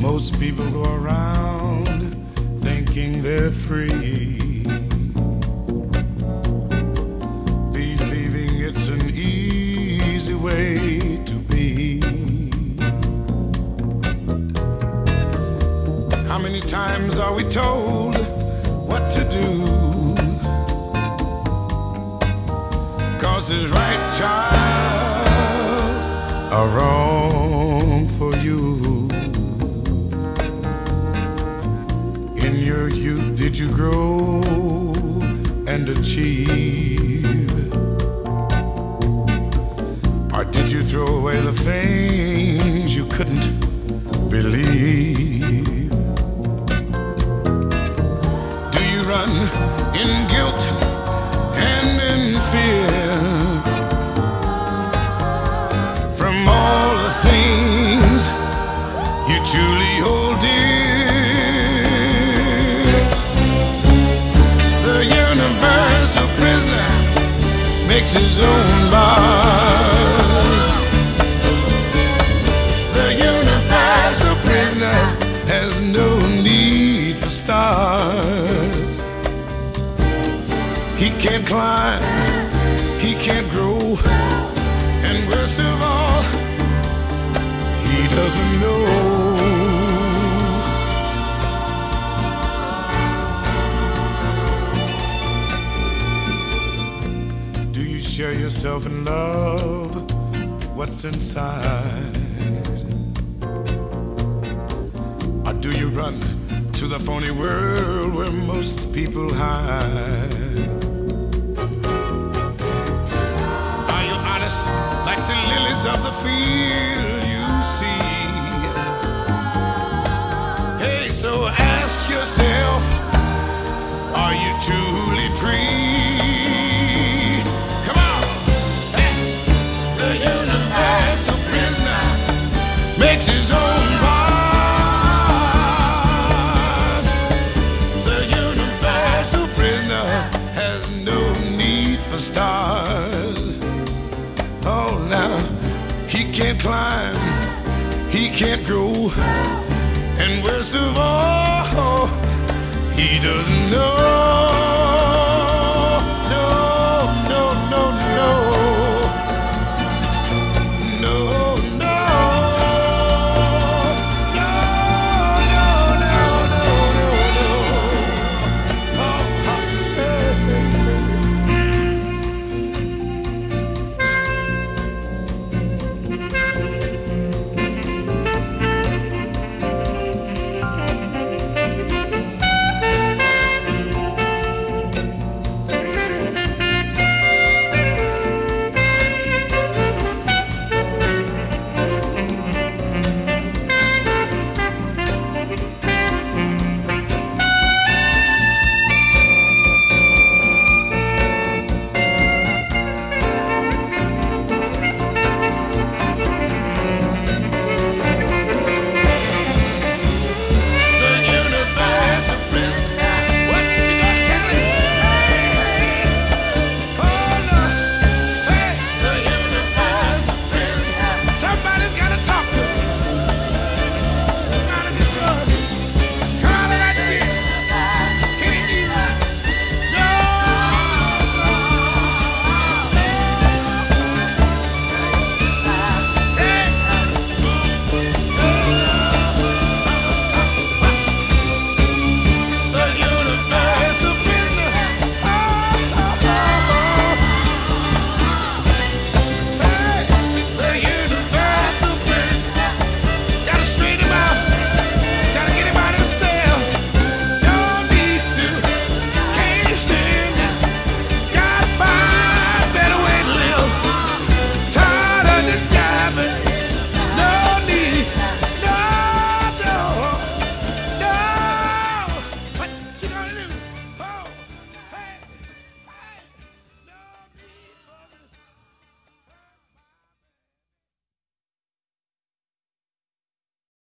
Most people go around thinking they're free, believing it's an easy way to be. How many times are we told what to do? Cause it's right, child, or wrong for you. You grow and achieve? Or did you throw away the things you couldn't believe? Do you run in guilt and in fear from all the things you truly hold makes his own bars. The universal prisoner has no need for stars. He can't climb, he can't grow, and worst of all, he doesn't know. Share yourself and love what's inside? Or do you run to the phony world where most people hide? Are you honest like the lilies of the field stars. Oh, now he can't climb, he can't grow, and worst of all, he doesn't know.